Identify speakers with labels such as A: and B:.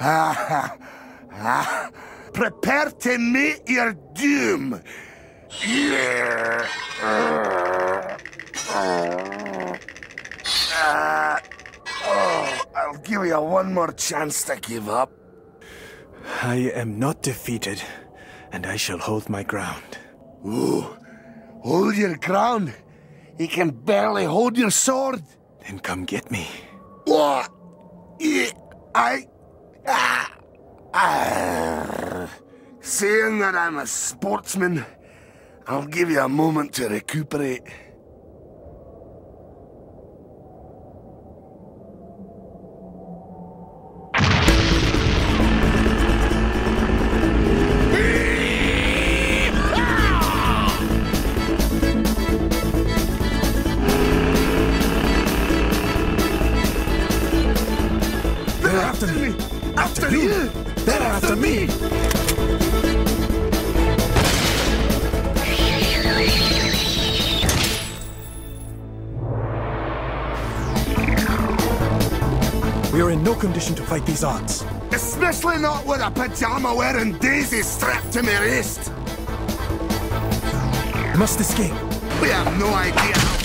A: Prepare to meet your doom. Yeah. Uh, oh, I'll give you one more chance to give up.
B: I am not defeated, and I shall hold my ground.
A: Ooh, hold your ground. You can barely hold your sword.
B: Then come get me.
A: What? I. Ah, ah. Saying that I'm a sportsman, I'll give you a moment to recuperate.
B: After me!
A: After you!
B: They're after me! We are in no condition to fight these odds.
A: Especially not with a pajama wearing daisy strapped to my wrist.
B: Must escape.
A: We have no idea